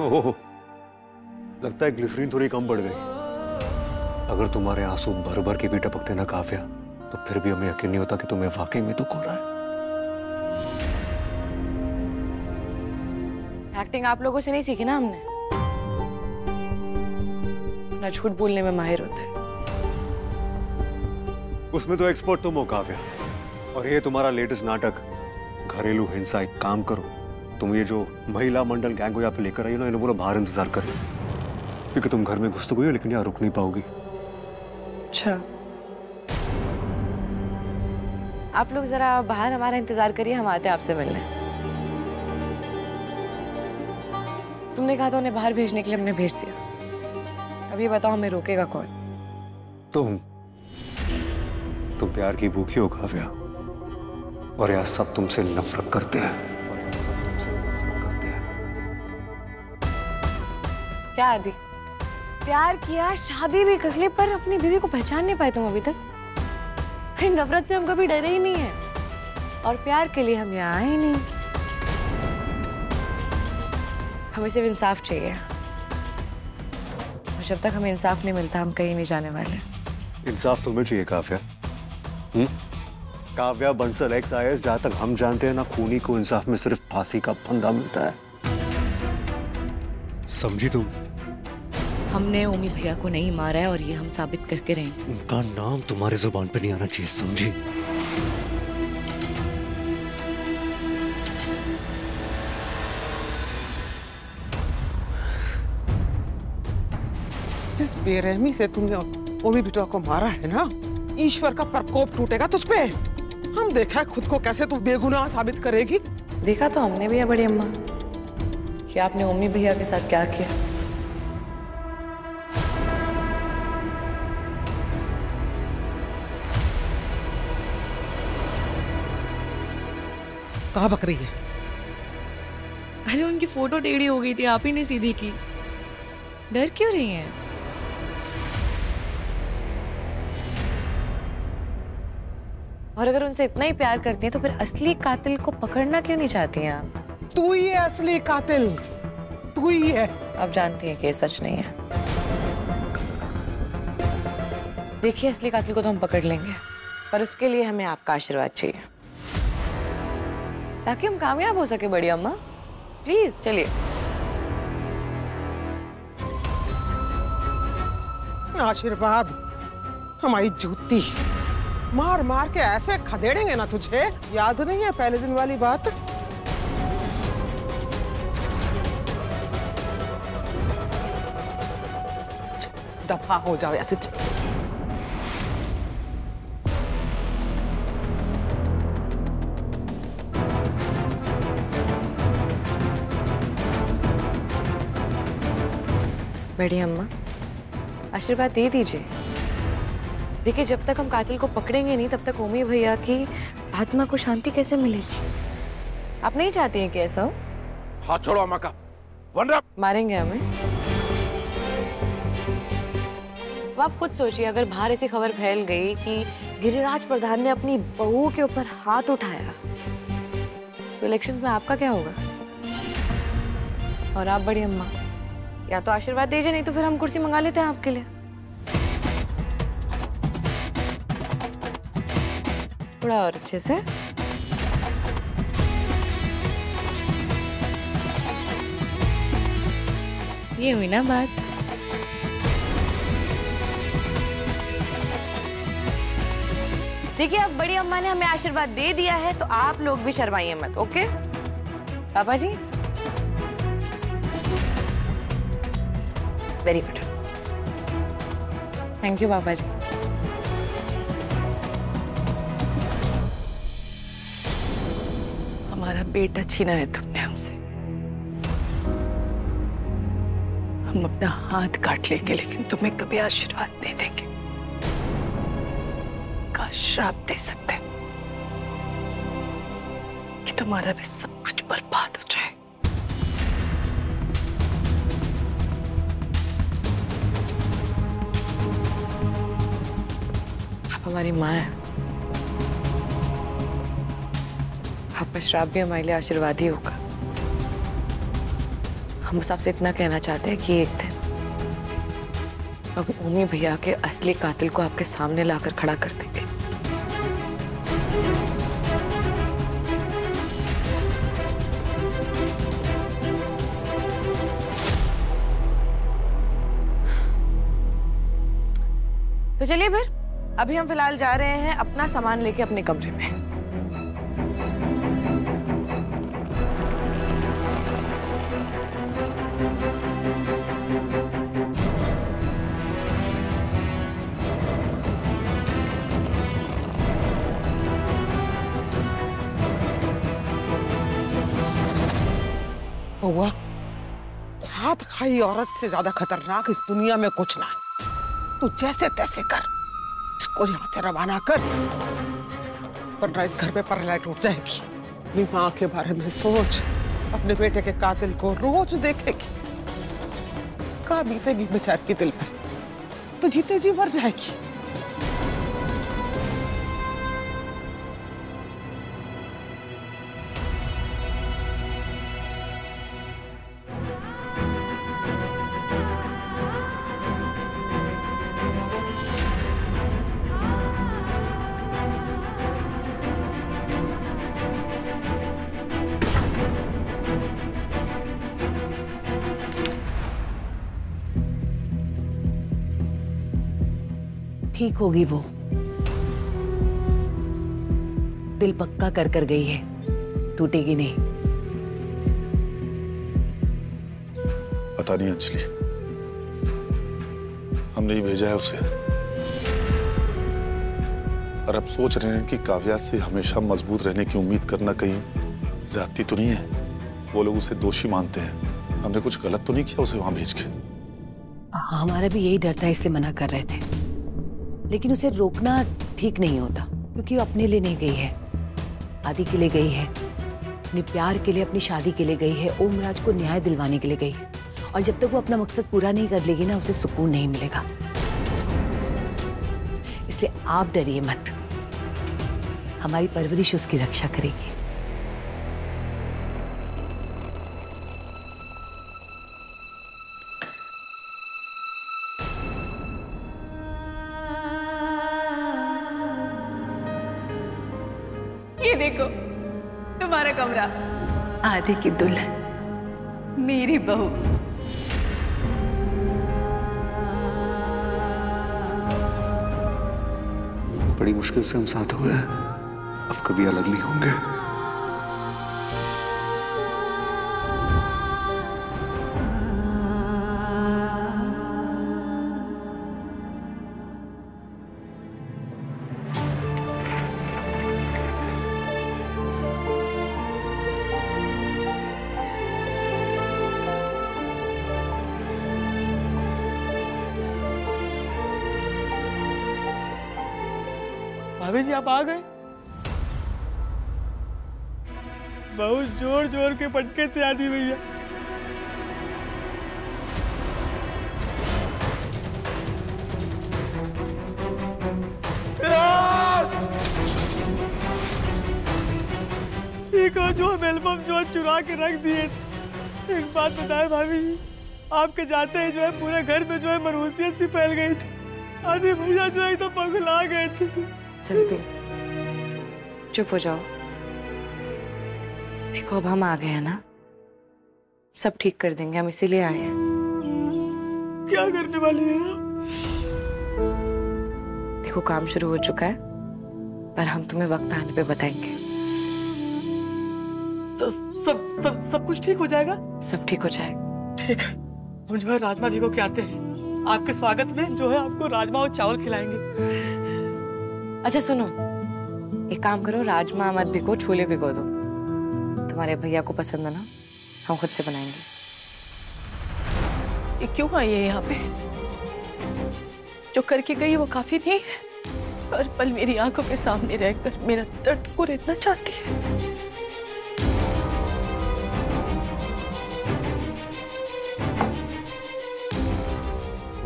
ओह, लगता है ग्लिसरीन थोड़ी कम पड़ गई। अगर तुम्हारे आँसू भर भर के भी टपकते ना काव्या तो फिर भी हमें यकीन नहीं होता कि तुम्हें वाकई में दुख हो रहा है। एक्टिंग आप लोगों से नहीं सीखी ना हमने? ना झूठ बोलने में माहिर होते। उसमें तो एक्सपर्ट तुम हो काव्या। और ये तुम्हारा लेटेस्ट नाटक घरेलू हिंसा एक काम करो। तुम ये जो महिला मंडल गैंग को यहाँ पे लेकर आई हो ना इन्हें पूरा बाहर इंतज़ार कर। क्योंकि तुम घर में घुस तो गई हो लेकिन यहाँ रुक नहीं पाओगी। अच्छा। आप लोग जरा बाहर हमारा इंतज़ार करिए हम आते हैं आपसे मिलने। तुमने कहा था उन्हें बाहर भेजने के लिए हमने भेज दिया। अब ये बताओ हमें रोकेगा कौन? तुम। तुम प्यार की भूखी हो काव्या और यह सब तुमसे नफरत करते हैं। क्या आदि प्यार किया शादी भी कर ली पर अपनी बीवी को पहचान नहीं पाए तुम अभी तक। अरे नफरत से हम कभी डरे ही नहीं है। और प्यार के लिए हम यहाँ आए ही नहीं। हमें सिर्फ़ इंसाफ चाहिए। और जब तक हमें इंसाफ नहीं मिलता हम कहीं नहीं जाने वाले। इंसाफ तुम्हें चाहिए काव्या। हम्म? काव्या बंसल एक्स आई जहाँ तक हम जानते हैं ना खूनी को इंसाफ में सिर्फ़ फांसी का फंदा मिलता है। समझी तुम? हमने ओमी भैया को नहीं मारा है और ये हम साबित करके रहेंगे। उनका नाम तुम्हारे ज़ुबान पे नहीं आना चाहिए समझी? जिस बेरहमी से तुमने ओमी बिटवा को मारा है ना ईश्वर का प्रकोप टूटेगा तुझ पे। हम देखा है खुद को कैसे तू बेगुनाह साबित करेगी। देखा तो हमने भी है बड़ी अम्मा कि आपने ओमी भैया के साथ क्या किया। कहा बक रही है? अरे उनकी फ़ोटो टेढ़ी हो गई थी आप ही ने सीधी की। डर क्यों रही हैं? और अगर उनसे इतना ही प्यार करती है तो फिर असली कातिल को पकड़ना क्यों नहीं चाहती हैं आप? तू ही है असली कातिल। तू ही है। आप जानती हैं कि ये सच नहीं है। देखिए असली कातिल को तो हम पकड़ लेंगे पर उसके लिए हमें आपका आशीर्वाद चाहिए। ताकि हम कामयाब हो सके बड़ी अम्मा। प्लीज़ चलिए। आशीर्वाद, हमारी जूती। मार मार के ऐसे खदेड़ेंगे ना तुझे। याद नहीं है पहले दिन वाली बात? दफ़ा हो जाओ ऐसे। बड़ी अम्मा आशीर्वाद दे दीजिए। देखिए जब तक हम कातिल को पकड़ेंगे नहीं तब तक ओमी भैया की आत्मा को शांति कैसे मिलेगी? आप नहीं चाहती हैं कि ऐसा हो? हाथ छोड़ो अम्मा का। मारेंगे हमें। आप खुद सोचिए अगर बाहर ऐसी खबर फैल गई कि गिरिराज प्रधान ने अपनी बहू के ऊपर हाथ उठाया तो इलेक्शंस में आपका क्या होगा? और आप बड़ी अम्मा। या तो आशीर्वाद दीजिए, नहीं तो फिर हम कुर्सी मंगा लेते हैं आपके लिए। थोड़ा और अच्छे से। ये हुई ना बात। देखिए, अब बड़ी अम्मा ने हमें आशीर्वाद दे दिया है तो आप लोग भी शर्माइए मत, ओके? पापा जी? Very good. थैंक यू पापा जी हमारा बेटा छीना है तुमने हमसे। हम अपना हाथ काट लेंगे, लेकिन तुम्हें कभी आशीर्वाद नहीं देंगे। का श्राप दे सकते। कि तुम्हारा भी सब कुछ बर्बाद हो जाए। हमारी माँ है। आपका श्राप भी हमारे लिए आशीर्वाद ही होगा। हम बस आपसे इतना कहना चाहते हैं कि एक दिन अब ओमी भैया के असली कातिल को आपके सामने लाकर खड़ा कर देंगे। तो चलिए फिर। अभी हम फ़िलहाल जा रहे हैं अपना सामान लेके अपने कमरे में। हुआ हाथ खाई औरत से ज़्यादा खतरनाक इस दुनिया में कुछ ना। तू जैसे तैसे कर। इसको यहाँ से रवाना कर। वरना इस घर पे परलाइट उठ जाएगी। अपनी माँ के बारे में सोच, अपने बेटे के कातिल को रोज देखेगी। कहा बीतेगी बेचार की दिल पर तो जीते जी मर जाएगी। ठीक होगी वो। दिल पक्का कर कर गई है। टूटेगी नहीं। पता नहीं अंजलि। हमने ही भेजा है उसे। और अब सोच रहे हैं कि काव्या से हमेशा मज़बूत रहने की उम्मीद करना कहीं ज्यादती तो नहीं है? वो लोग उसे दोषी मानते हैं। हमने कुछ गलत तो नहीं किया उसे वहाँ भेज के? हमारा भी यही डर था इसलिए मना कर रहे थे। लेकिन उसे रोकना ठीक नहीं होता, क्योंकि वो अपने लिए नहीं गई है। आदि के लिए गई है, अपने प्यार के लिए, अपनी शादी के लिए गई है, ओमराज को न्याय दिलवाने के लिए गई है। और जब तक वो अपना मकसद पूरा नहीं कर लेगी ना, उसे सुकून नहीं मिलेगा। इसलिए आप डरिए मत। हमारी परवरिश उसकी रक्षा करेगी। आदि की दुल्हन। मेरी बहू। बड़ी मुश्किल से हम साथ हुए अब कभी अलग नहीं होंगे। आप आ गए? बहुत ज़ोर ज़ोर के पटके थे आदि भैया हो जो एल्बम जो चुरा के रख दिए, एक बात बताए भाभी आपके जाते ही जो है पूरे घर में जो है मरूसियत सी फैल गई थी। आदि भैया जो है एकदम पगला गए थे। संतु चुप हो जाओ। देखो अब हम आ गए हैं ना? सब ठीक कर देंगे हम इसीलिए आए हैं। क्या करने वाली है आप? देखो काम शुरू हो चुका है पर हम तुम्हें वक्त आने पे बताएँगे। सब सब सब सब कुछ ठीक हो जाएगा? सब ठीक हो जाएगा ठीक है। हम जो है राजमा भिगो के आते हैं। आपके स्वागत में जो है आपको राजमा और चावल खिलाएँगे। अच्छा सुनो। एक काम करो राजमा मत भिगो छोले भिगो दो। तुम्हारे भैया को पसंद है ना हम खुद से बनाएँगे। ये क्यों आई है यहाँ पे? जो करके गई वो काफ़ी नहीं है। हर पल मेरी आँखों के सामने रहकर मेरा दर्द को रेतना चाहती है।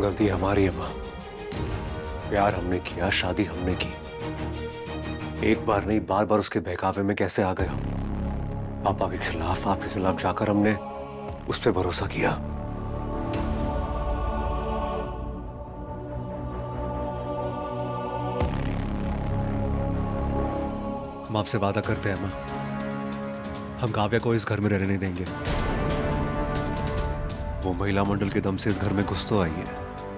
गलती हमारी है माँ। प्यार हमने किया शादी हमने की। एक बार नहीं, बार बार उसके बहकावे में कैसे आ गया? पापा के खिलाफ, आपके खिलाफ जाकर हमने उस पर भरोसा किया। हम आपसे वादा करते हैं माँ हम काव्या को इस घर में रहने नहीं देंगे। वो महिला मंडल के दम से इस घर में घुस तो आई है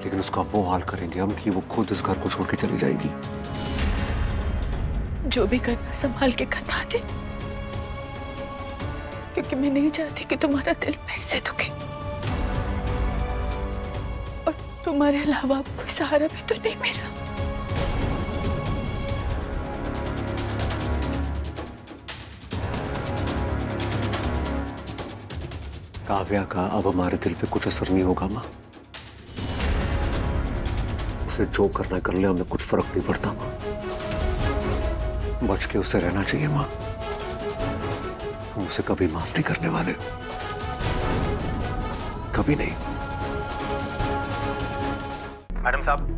लेकिन उसका वो हाल करेंगे हम कि वो खुद इस घर को छोड़ के चली जाएगी। जो भी करना, संभाल के करना दे क्योंकि मैं नहीं चाहती कि तुम्हारा दिल मेरे से दुखे। और तुम्हारे अलावा कोई सहारा भी तो नहीं मेरा। काव्या का अब हमारे दिल पे कुछ असर नहीं होगा, माँ। उसे जो करना कर ले, हमें कुछ फ़र्क नहीं पड़ता, माँ। बच के उसे रहना चाहिए माँ। हम उसे कभी माफ़ नहीं करने वाले। कभी नहीं। मैडम साहब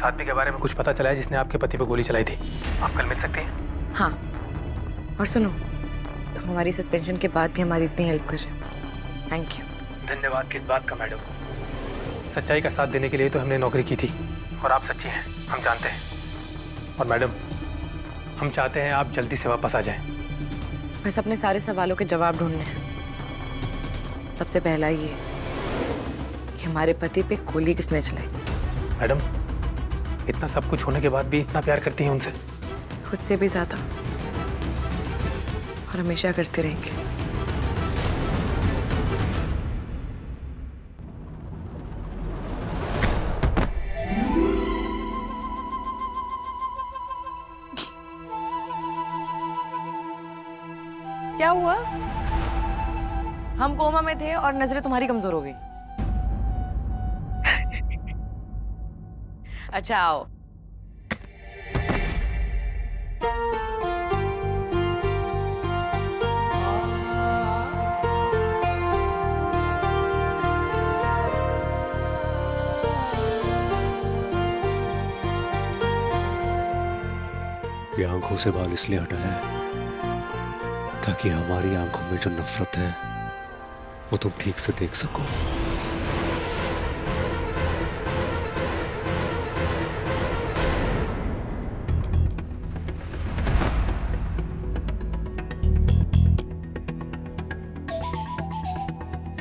साध्वी के बारे में कुछ पता चला है जिसने आपके पति पर गोली चलाई थी। आप कल मिल सकती हैं? हाँ। और सुनो तुम हमारी सस्पेंशन के बाद भी हमारी इतनी हेल्प कर रहे थैंक यू धन्यवाद किस बात का मैडम? सच्चाई का साथ देने के लिए तो हमने नौकरी की थी। और आप सच्ची हैं हम जानते हैं। और मैडम हम चाहते हैं आप जल्दी से वापस आ जाएँ। बस अपने सारे सवालों के जवाब ढूँढने हैं। सबसे पहला ये कि हमारे पति पे गोली किसने चलाई? मैडम इतना सब कुछ होने के बाद भी इतना प्यार करती हैं उनसे। खुद से भी ज़्यादा। और हमेशा करते रहेंगे। हुआ? हम कोमा में थे और नज़रें तुम्हारी कमज़ोर हो गई। अच्छा आओ। आँखों से बाल इसलिए हटाया है ताकि हमारी आँखों में जो नफरत है वो तुम ठीक से देख सको।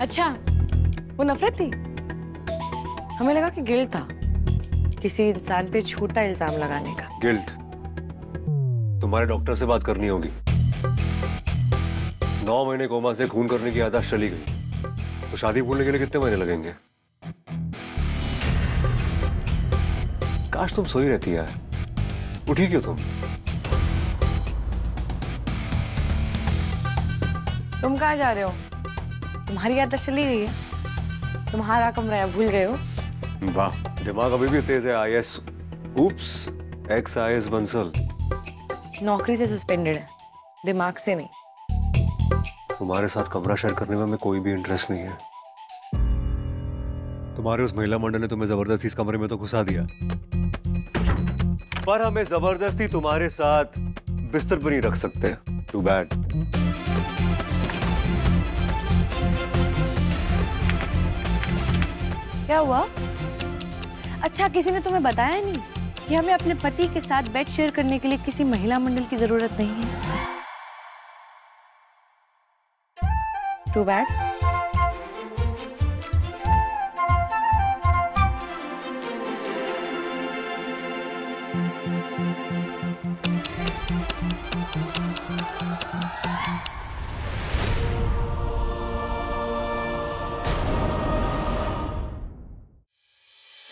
अच्छा वो नफरत थी? हमें लगा कि गिल्ट था किसी इंसान पे झूठा इल्ज़ाम लगाने का। गिल्ट? तुम्हारे डॉक्टर से बात करनी होगी। नौ महीने कोमा से खून करने की आदत चली गई। तो शादी भूलने के लिए कितने महीने लगेंगे? काश तुम सोई रहती यार। उठी क्यों तुम? तुम कहाँ जा रहे हो? तुम्हारी आदत चली गई है। तुम्हारा कमरा है भूल गए हो। वाह। दिमाग अभी भी तेज है I S oops ex I S Bansal नौकरी से सस्पेंडेड है। दिमाग से नहीं। तुम्हारे साथ कमरा शेयर करने में हमें कोई भी इंटरेस्ट नहीं है। तुम्हारे उस महिला मंडल ने तुम्हें ज़बरदस्ती इस कमरे में तो घुसा दिया। पर हमें ज़बरदस्ती तुम्हारे साथ बिस्तर पर नहीं रख सकते। टू बैड क्या हुआ? अच्छा किसी ने तुम्हें बताया नहीं कि हमें अपने पति के साथ बेड शेयर करने के लिए किसी महिला मंडल की ज़रूरत नहीं है? टू बैड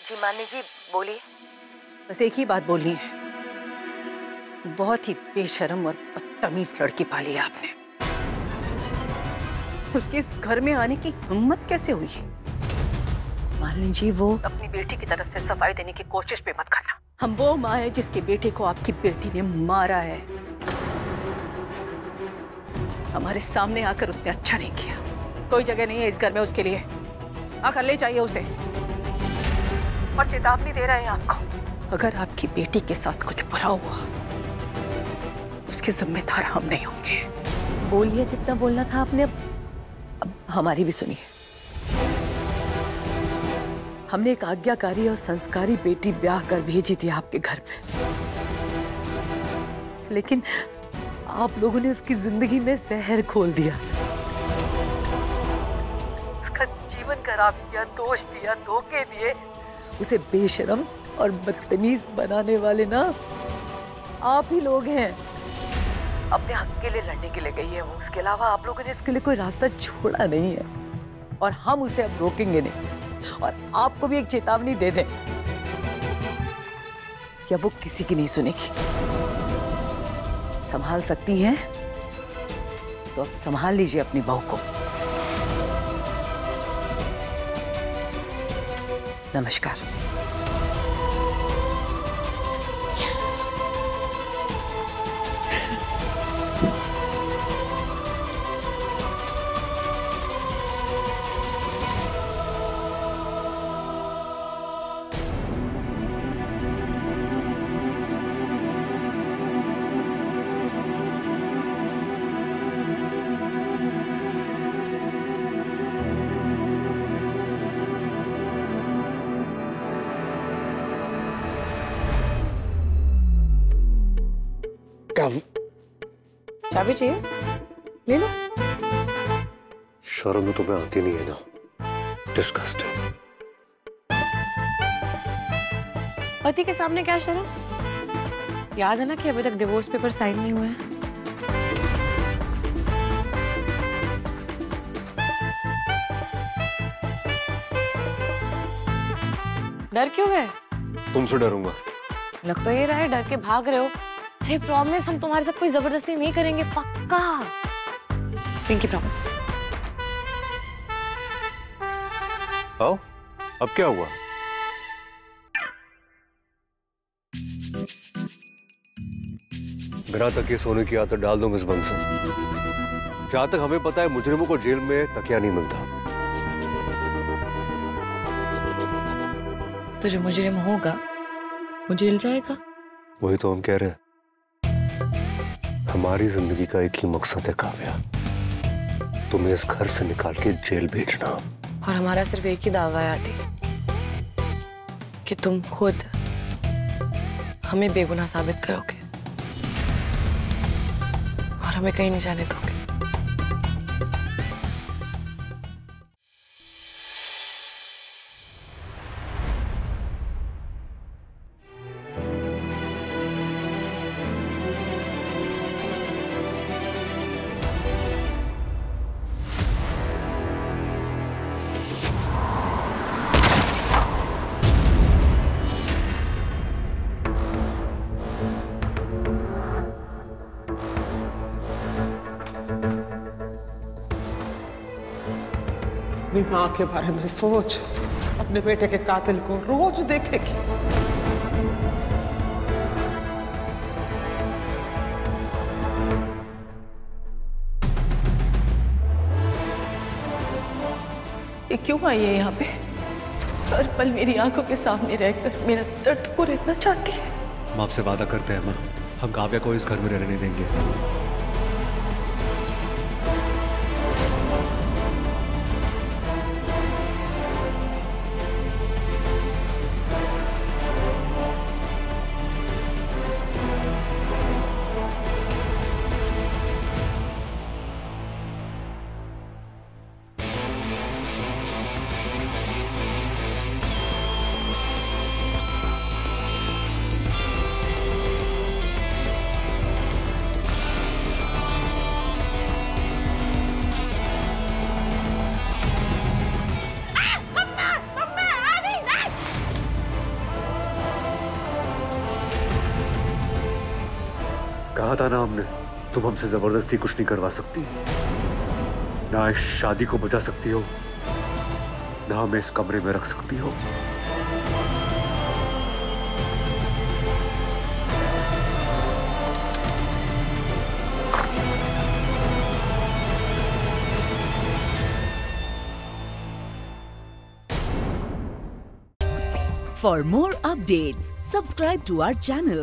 जी मान्य जी बोलिए। बस एक ही बात बोलनी है। बहुत ही बेशरम और बदतमीज लड़की पाली है आपने। उसके इस घर में आने की हिम्मत कैसे हुई? मालिनी जी वो अपनी बेटी की तरफ़ से सफ़ाई देने की कोशिश पे मत करना। हम वो माँ है जिसके बेटे को आपकी बेटी ने मारा है। हमारे सामने आकर उसने अच्छा नहीं किया। कोई जगह नहीं है इस घर में उसके लिए। आकर ले जाइए उसे। और चेतावनी दे रहे हैं आपको। अगर आपकी बेटी के साथ कुछ बुरा हुआ उसके जिम्मेदार हम नहीं होंगे। बोलिए जितना बोलना था आपने। अब हमारी भी सुनिए। हमने एक आज्ञाकारी और संस्कारी बेटी ब्याह कर भेजी थी आपके घर पे। लेकिन आप लोगों ने उसकी ज़िंदगी में जहर खोल दिया। उसका जीवन खराब किया, दोष दिया, धोखे दिए। उसे बेशरम और बदतमीज बनाने वाले ना आप ही लोग हैं। अपने हक के लिए लड़ने के लिए गई है वो। उसके अलावा आप लोगों ने इसके लिए कोई रास्ता छोड़ा नहीं है। और हम उसे अब रोकेंगे नहीं। और आपको भी एक चेतावनी दे दें अब वो किसी की नहीं सुनेगी। संभाल सकती है तो अब संभाल लीजिए अपनी बहू को। नमस्कार। चाबी चाहिए? ले लो। शर्म तो तुम्हें आती नहीं है ना। डिस्कस्टिंग पति के सामने क्या शर्म याद है ना कि अभी तक डिवोर्स पेपर साइन नहीं हुए हैं? डर क्यों गए? तुमसे डरूँगा। लग तो ये रहा है डर के भाग रहे हो। अरे प्रॉमिस हम तुम्हारे साथ कोई ज़बरदस्ती नहीं करेंगे पक्का? पिंकी प्रॉमिस आओ अब क्या हुआ? मेरा तकिए सोने की आदत डाल दो मिस बंसल। जहाँ तक हमें पता है मुजरिमों को जेल में तकिया नहीं मिलता। तो जो मुजरिम होगा वो जेल जाएगा? वही तो हम कह रहे हैं। हमारी ज़िंदगी का एक ही मकसद है काव्या। तुम्हें इस घर से निकाल के जेल भेजना। और हमारा सिर्फ़ एक ही दावा है, आदि। कि तुम खुद हमें बेगुनाह साबित करोगे। और हमें कहीं नहीं जाने दोगे। अपनी माँ के बारे में सोच, अपने बेटे के कातिल को रोज देखेगी। ये क्यों आई है यहाँ पे? हर पल मेरी आँखों के सामने रहकर मेरा दर्द को रहना चाहती है। हम आपसे वादा करते हैं, माँ। हम काव्या को इस घर में रहने देंगे। कहा था ना हमने तुम हमसे ज़बरदस्ती कुछ नहीं करवा सकती। ना इस शादी को बचा सकती हो ना हमें इस कमरे में रख सकती हो। For more updates, subscribe to our channel,